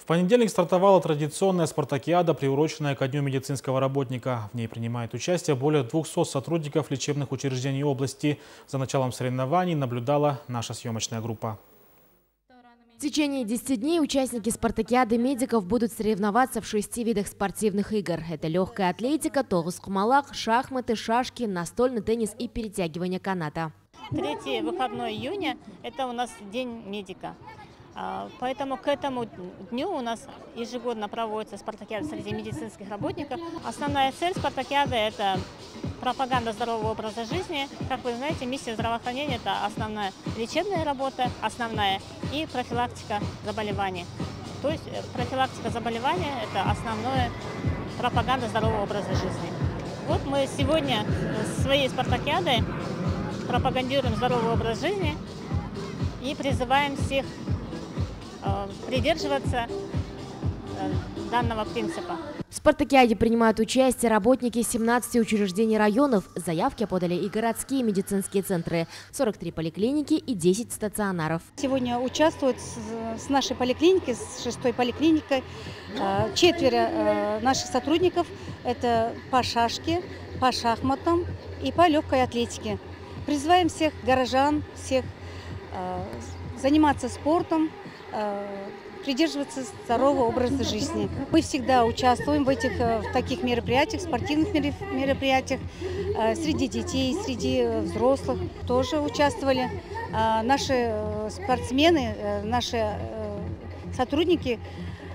В понедельник стартовала традиционная спартакиада, приуроченная ко Дню медицинского работника. В ней принимает участие более 200 сотрудников лечебных учреждений области. За началом соревнований наблюдала наша съемочная группа. В течение 10 дней участники спартакиады медиков будут соревноваться в шести видах спортивных игр. Это легкая атлетика, толус-кумалак, шахматы, шашки, настольный теннис и перетягивание каната. Третий выходной июня – это у нас День медика. А, Поэтому к этому дню у нас ежегодно проводится спартакиада среди медицинских работников. Основная цель спартакиады – это пропаганда здорового образа жизни. Как вы знаете, миссия здравоохранения – это основная лечебная работа, основная, и профилактика заболеваний. То есть э, профилактика заболевания – это основное пропаганда здорового образа жизни. Вот мы сегодня своей спартакиадой пропагандируем здоровый образ жизни и призываем всех э, придерживаться э, данного принципа. В спартакиаде принимают участие работники 17 учреждений районов. Заявки подали и городские медицинские центры, 43 поликлиники и 10 стационаров. Сегодня участвуют с, нашей поликлиники, с шестой поликлиникой, э, четверо э, наших сотрудников. Это по шашке, по шахматам и по легкой атлетике. Призываем всех горожан, всех э, заниматься спортом, э, придерживаться здорового образа жизни. Мы всегда участвуем в этих э, в таких мероприятиях, спортивных мероприятиях, э, среди детей, среди э, взрослых тоже участвовали. А Наши э, спортсмены, э, наши э, сотрудники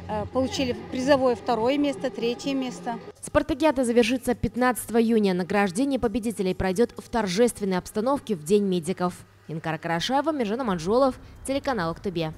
э, получили призовое второе место, третье место. Спартакиада завершится 15 июня. Награждение победителей пройдет в торжественной обстановке в День медиков. Инкара Карашаева, Миржана Манжолов, телеканал «Актубе».